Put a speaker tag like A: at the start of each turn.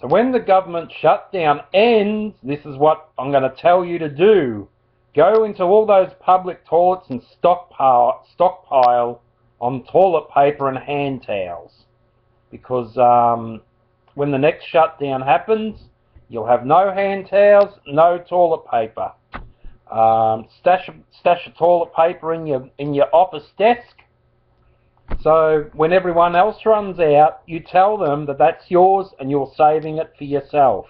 A: So when the government shutdown ends, this is what I'm going to tell you to do. Go into all those public toilets and stockpile, stockpile on toilet paper and hand towels. Because um, when the next shutdown happens, you'll have no hand towels, no toilet paper. Um, stash, stash a toilet paper in your, in your office desk. So when everyone else runs out, you tell them that that's yours and you're saving it for yourself.